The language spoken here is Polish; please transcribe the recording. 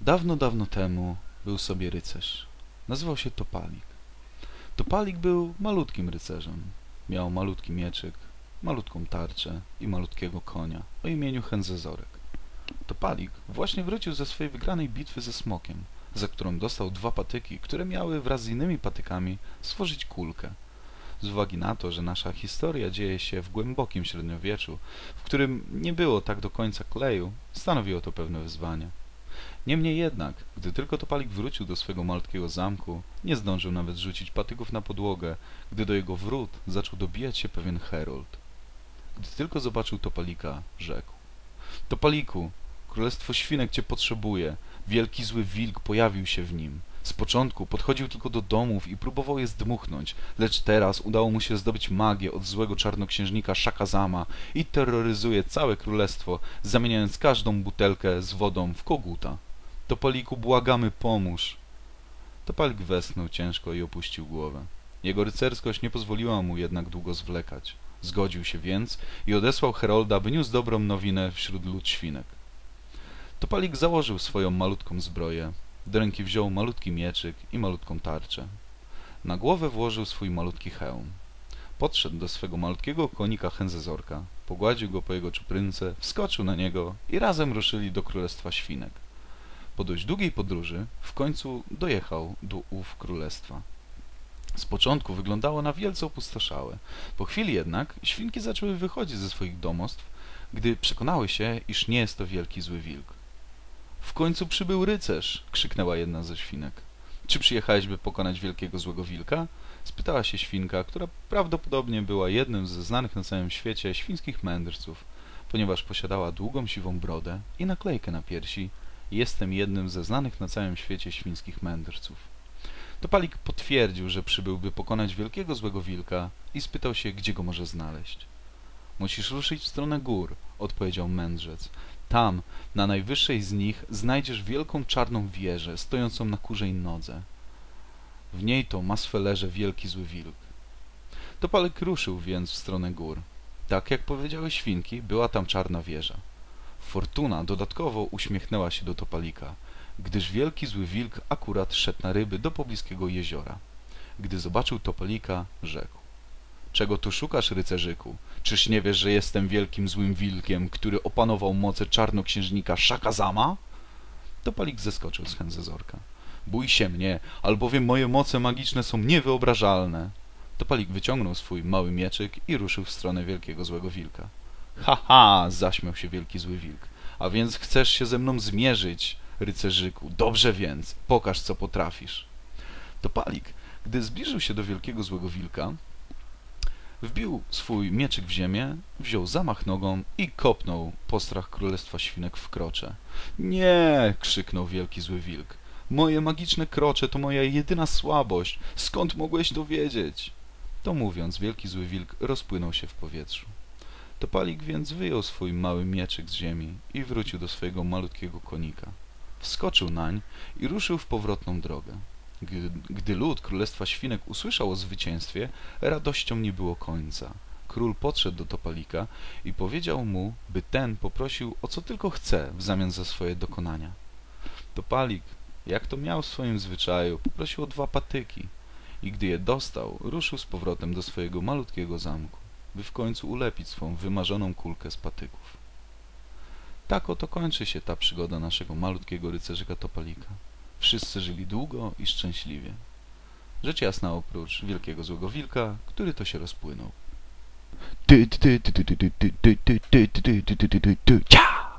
Dawno, dawno temu był sobie rycerz. Nazywał się Topalik. Topalik był malutkim rycerzem. Miał malutki mieczyk, malutką tarczę i malutkiego konia o imieniu Henzezorek. Topalik właśnie wrócił ze swojej wygranej bitwy ze smokiem, za którą dostał dwa patyki, które miały wraz z innymi patykami stworzyć kulkę. Z uwagi na to, że nasza historia dzieje się w głębokim średniowieczu, w którym nie było tak do końca kleju, stanowiło to pewne wyzwanie. Niemniej jednak, gdy tylko Topalik wrócił do swego malutkiego zamku, nie zdążył nawet rzucić patyków na podłogę, gdy do jego wrót zaczął dobijać się pewien herold. Gdy tylko zobaczył Topalika, rzekł. Topaliku, królestwo świnek cię potrzebuje. Wielki zły wilk pojawił się w nim. Z początku podchodził tylko do domów i próbował je zdmuchnąć, lecz teraz udało mu się zdobyć magię od złego czarnoksiężnika Shakazama i terroryzuje całe królestwo, zamieniając każdą butelkę z wodą w koguta. Topaliku, błagamy, pomóż. Topalik westchnął ciężko i opuścił głowę. Jego rycerskość nie pozwoliła mu jednak długo zwlekać. Zgodził się więc i odesłał Herolda, by niósł dobrą nowinę wśród lud świnek. Topalik założył swoją malutką zbroję. Do ręki wziął malutki mieczyk i malutką tarczę. Na głowę włożył swój malutki hełm. Podszedł do swego malutkiego konika Henzezorka, pogładził go po jego czuprynce, wskoczył na niego i razem ruszyli do Królestwa Świnek. Po dość długiej podróży w końcu dojechał do ów królestwa. Z początku wyglądało na wielce opustoszałe. Po chwili jednak świnki zaczęły wychodzić ze swoich domostw, gdy przekonały się, iż nie jest to wielki zły wilk. W końcu przybył rycerz! krzyknęła jedna ze świnek. Czy przyjechałeś, by pokonać wielkiego złego wilka? spytała się świnka, która prawdopodobnie była jednym ze znanych na całym świecie świńskich mędrców, ponieważ posiadała długą siwą brodę i naklejkę na piersi. Jestem jednym ze znanych na całym świecie świńskich mędrców. Topalik potwierdził, że przybył, by pokonać wielkiego złego wilka i spytał się, gdzie go może znaleźć. Musisz ruszyć w stronę gór, odpowiedział mędrzec. Tam, na najwyższej z nich, znajdziesz wielką czarną wieżę, stojącą na kurzej nodze. W niej to ma swe leże wielki zły wilk. Topalik ruszył więc w stronę gór. Tak jak powiedziały świnki, była tam czarna wieża. Fortuna dodatkowo uśmiechnęła się do Topalika, gdyż wielki zły wilk akurat szedł na ryby do pobliskiego jeziora. Gdy zobaczył Topalika, rzekł. Czego tu szukasz, rycerzyku? Czyż nie wiesz, że jestem wielkim złym wilkiem, który opanował moce czarnoksiężnika Shakazama? Topalik zeskoczył z Henzezorka. Bój się mnie, albowiem moje moce magiczne są niewyobrażalne. Topalik wyciągnął swój mały mieczyk i ruszył w stronę wielkiego złego wilka. Ha, ha! zaśmiał się wielki zły wilk. A więc chcesz się ze mną zmierzyć, rycerzyku. Dobrze więc, pokaż co potrafisz. Topalik, gdy zbliżył się do wielkiego złego wilka, Wbił swój mieczyk w ziemię, wziął zamach nogą i kopnął postrach królestwa świnek w krocze. Nie! krzyknął wielki zły wilk. Moje magiczne krocze to moja jedyna słabość. Skąd mogłeś to wiedzieć? To mówiąc, wielki zły wilk rozpłynął się w powietrzu. Topalik więc wyjął swój mały mieczyk z ziemi i wrócił do swojego malutkiego konika. Wskoczył nań i ruszył w powrotną drogę. Gdy, lud Królestwa Świnek usłyszał o zwycięstwie, radością nie było końca. Król podszedł do Topalika i powiedział mu, by ten poprosił o co tylko chce w zamian za swoje dokonania. Topalik, jak to miał w swoim zwyczaju, poprosił o dwa patyki i gdy je dostał, ruszył z powrotem do swojego malutkiego zamku, by w końcu ulepić swą wymarzoną kulkę z patyków. Tak oto kończy się ta przygoda naszego malutkiego rycerzyka Topalika. Wszyscy żyli długo i szczęśliwie. Rzecz jasna oprócz wielkiego złego wilka, który to się rozpłynął. Cia!